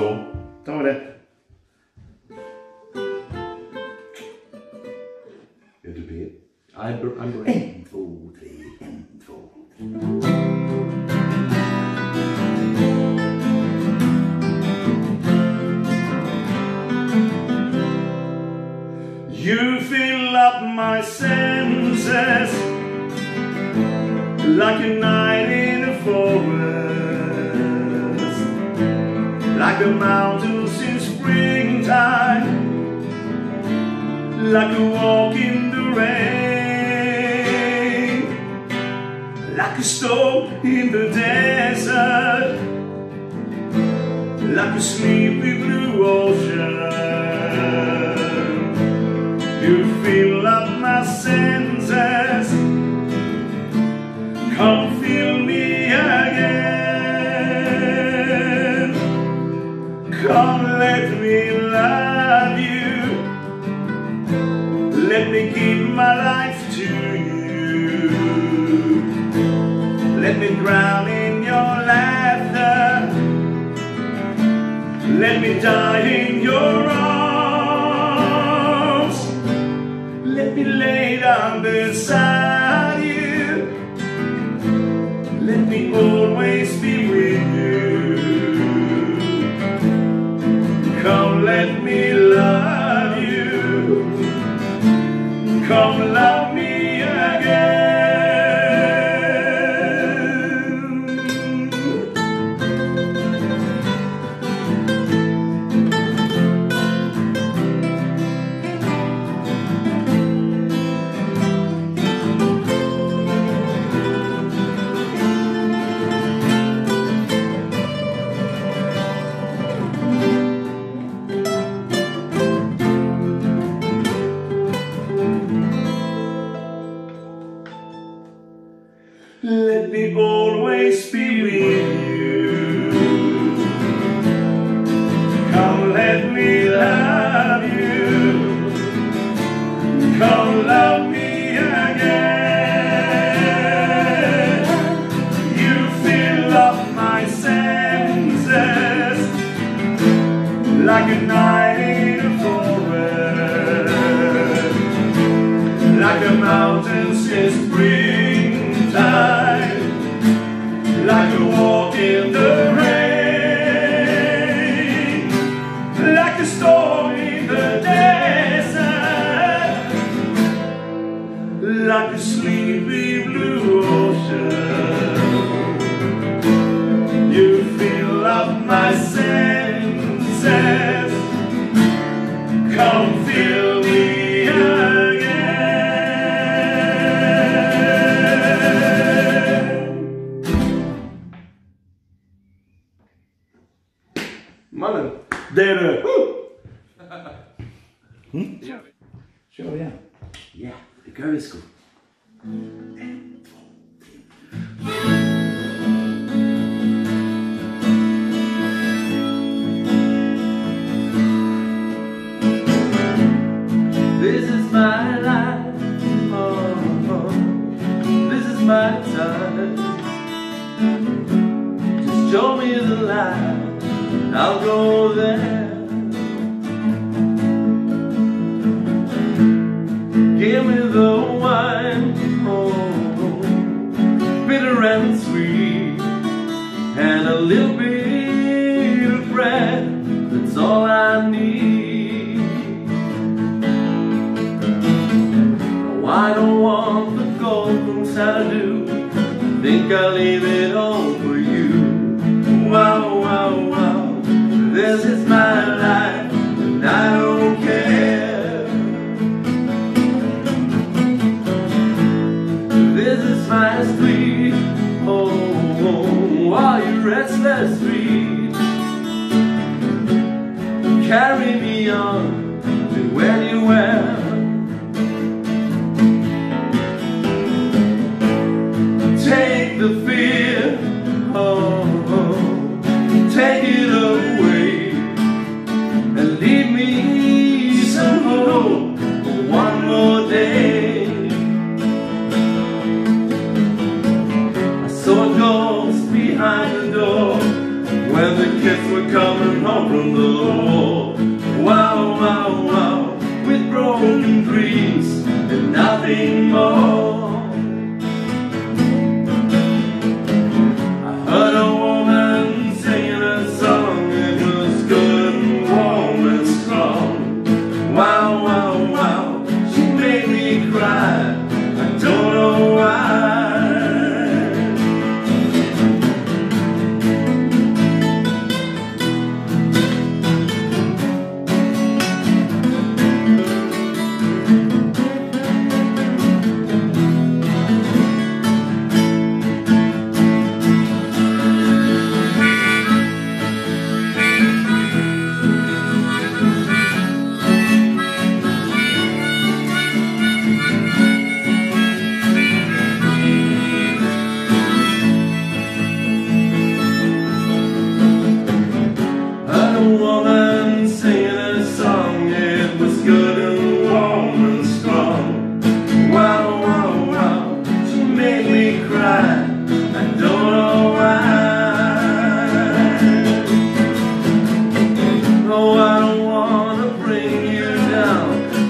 två. Ta det. Är du med? I'm, I'm En, två, tre, en, två. You fill up my senses like a night the mountains in springtime like a walk in the rain, like a storm in the desert, like a sleepy blue ocean. Let me give my life to you. Let me drown in your laughter. Let me die in your arms. Let me lay down beside you. Let me always be with you. Come, let me Let me always be with you. Come, let me love you. Come, love me again. You fill up my senses like a night in a forest like the mountains in springtime, like a walk in the Mannen! Det är det. Mm? Kör igen. Ja, det gör vi sko. This is my life. Oh, oh. this is my time. Just show me the light, and I'll go there. Give me the wine, oh, bitter and sweet, and a little bit of bread. That's all I need. Oh, I don't want the gold Xanadu. I think I'll leave it all my street. Oh, oh, are you restless street? Carry me on to anywhere. Take the fear, oh, oh, take it away, and leave me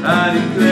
I declare.